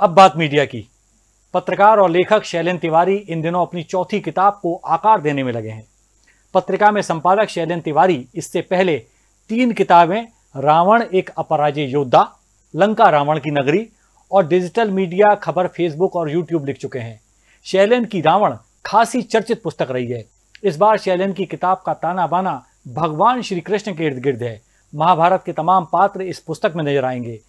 अब बात मीडिया की। पत्रकार और लेखक शैलेन तिवारी इन दिनों अपनी चौथी किताब को आकार देने में लगे हैं। पत्रिका में संपादक शैलेन तिवारी, इससे पहले तीन किताबें, रावण एक अपराजय योद्धा, लंका रावण की नगरी और डिजिटल मीडिया, खबर फेसबुक और यूट्यूब लिख चुके हैं। शैलेन की रावण खासी चर्चित पुस्तक रही है। इस बार शैलेन की किताब का ताना बाना भगवान श्री कृष्ण के इर्द गिर्द है। महाभारत के तमाम पात्र इस पुस्तक में नज़र आएँगे।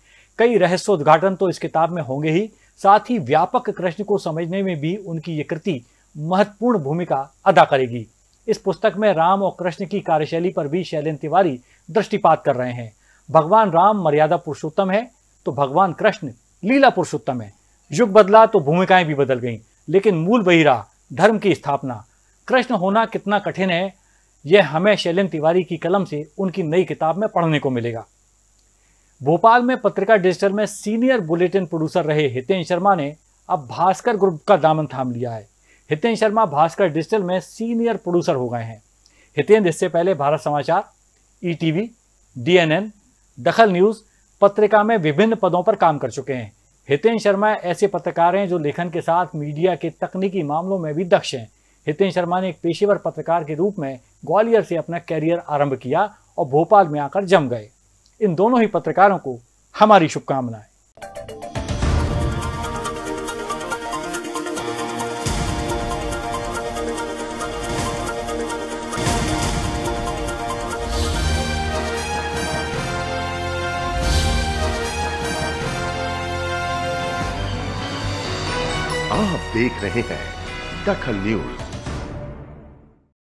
कई रहस्योद्घाटन तो इस किताब में होंगे ही, साथ ही व्यापक कृष्ण को समझने में भी उनकी ये कृति महत्वपूर्ण भूमिका अदा करेगी। इस पुस्तक में राम और कृष्ण की कार्यशैली पर भी शैलेन तिवारी दृष्टिपात कर रहे हैं। भगवान राम मर्यादा पुरुषोत्तम है तो भगवान कृष्ण लीला पुरुषोत्तम है। युग बदला तो भूमिकाएँ भी बदल गईं, लेकिन मूल वही रहा, धर्म की स्थापना। कृष्ण होना कितना कठिन है, यह हमें शैलेन तिवारी की कलम से उनकी नई किताब में पढ़ने को मिलेगा। भोपाल में पत्रिका डिजिटल में सीनियर बुलेटिन प्रोड्यूसर रहे हितेन शर्मा ने अब भास्कर ग्रुप का दामन थाम लिया है। हितेन शर्मा भास्कर डिजिटल में सीनियर प्रोड्यूसर हो गए हैं। हितेंद्र इससे पहले Bharat Samachar E ETV DNN Dakhal news, Patrika में विभिन्न पदों पर काम कर चुके हैं। हितेन शर्मा ऐसे पत्रकार हैं जो लेखन के साथ मीडिया के तकनीकी मामलों में भी दक्ष हैं। हितेन शर्मा ने एक पेशेवर पत्रकार के रूप में ग्वालियर से अपना कैरियर आरंभ किया और भोपाल में आकर जम गए। इन दोनों ही पत्रकारों को हमारी शुभकामनाएँ। आप देख रहे हैं दखल न्यूज़।